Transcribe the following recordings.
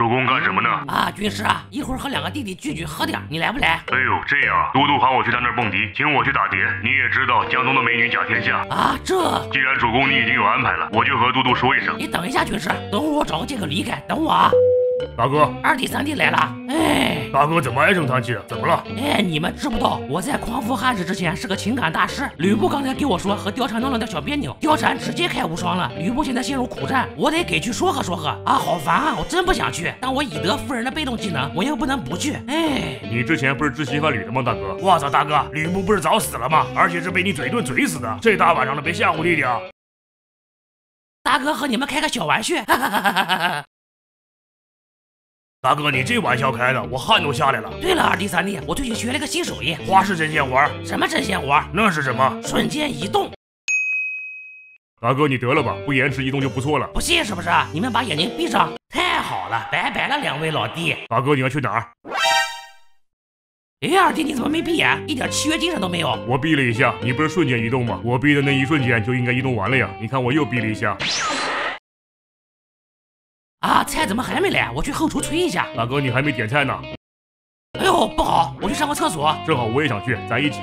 主公干什么呢？啊，军师啊，一会儿和两个弟弟聚聚喝点，你来不来？哎呦，这样啊，都督喊我去他那儿蹦迪，请我去打碟。你也知道江东的美女甲天下。啊，这既然主公你已经有安排了，我就和都督说一声。你等一下，军师，等会儿我找个借口离开，等我啊。大哥，二弟三弟来了，哎大哥怎么唉声叹气的？怎么了？哎，你们知不道我在匡扶汉室之前是个情感大师。吕布刚才给我说和貂蝉闹了点小别扭，貂蝉直接开无双了，吕布现在陷入苦战，我得给去说和说和啊，好烦啊，我真不想去，但我以德服人的被动技能，我又不能不去，哎。你之前不是知稀饭吕的吗？大哥，我操，大哥，吕布不是早死了吗？而且是被你嘴遁嘴死的，这大晚上的别吓唬弟弟啊！大哥和你们开个小玩笑，哈哈哈哈哈哈。大哥，你这玩笑开的，我汗都下来了。对了，二弟三弟，我最近学了个新手艺，花式针线活儿，什么针线活？那是什么？瞬间移动。大哥，你得了吧，不延迟移动就不错了。不信是不是？你们把眼睛闭上。太好了，拜拜了，两位老弟。大哥，你要去哪儿？哎，二弟你怎么没闭眼？一点契约精神都没有。我闭了一下，你不是瞬间移动吗？我闭的那一瞬间就应该移动完了呀。你看我又闭了一下。啊，菜怎么还没来？我去后厨催一下。大哥，你还没点菜呢。哎呦，不好，我去上个厕所。正好我也想去，咱一起。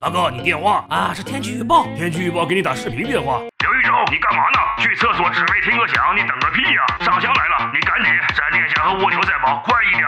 大哥，你电话啊？是天气预报。天气预报给你打视频电话。刘一舟，你干嘛呢？去厕所只为听个响，你等个屁呀！上香来了，你赶紧！闪电侠和卧球赛跑，快一点！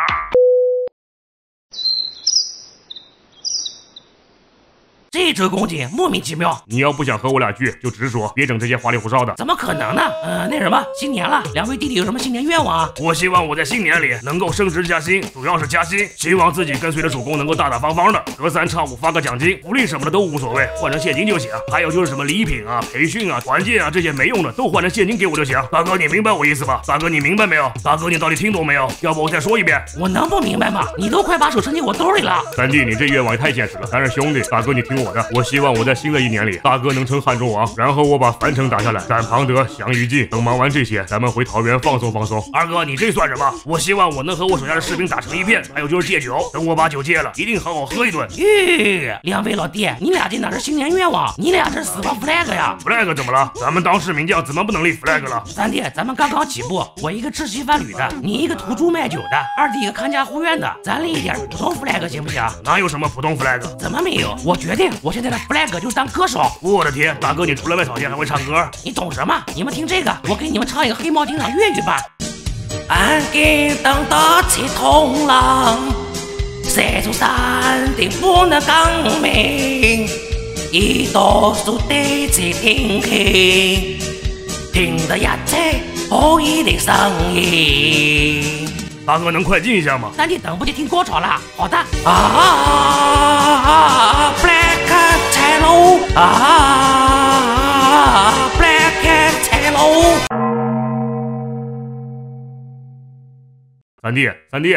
这周公瑾莫名其妙。你要不想和我俩聚，就直说，别整这些花里胡哨的。怎么可能呢？呃，那什么，新年了，两位弟弟有什么新年愿望啊？我希望我在新年里能够升职加薪，主要是加薪。希望自己跟随着主公能够大大方方的，隔三差五发个奖金，福利什么的都无所谓，换成现金就行。还有就是什么礼品啊、培训啊、团建啊这些没用的，都换成现金给我就行。大哥，你明白我意思吧？大哥，你明白没有？大哥，你到底听懂没有？要不我再说一遍？我能不明白吗？你都快把手伸进我兜里了。三弟，你这愿望也太现实了。咱是兄弟，大哥你听我。我的，我希望我在新的一年里，大哥能称汉中王，然后我把樊城打下来，斩庞德，降于禁。等忙完这些，咱们回桃园放松放松。二哥，你这算什么？我希望我能和我手下的士兵打成一片。还有就是戒酒，等我把酒戒了，一定好好喝一顿。咦，两位老弟，你俩这哪是新年愿望？你俩这是死亡 flag 呀？flag 怎么了？咱们当市名将，怎么不能立 flag 了？三弟，咱们刚刚起步，我一个吃稀饭旅的，你一个屠猪卖酒的，二弟一个看家护院的，咱立一点普通 flag 行不行？哪有什么普通 flag？怎么没有？我决定，我现在的 flag。就是当歌手，我的天，大哥你除了卖草鞋还会唱歌？你懂什么？你们听这个，我给你们唱一个黑猫警长粤语版。眼睛瞪得切通了，射出山顶不能光明，一朵竖得切听听，听得一切可疑的声音。大哥能快进一下吗？三弟等不及听高潮了。好的。啊，Black Hello 啊，Black Hello。三弟，三弟。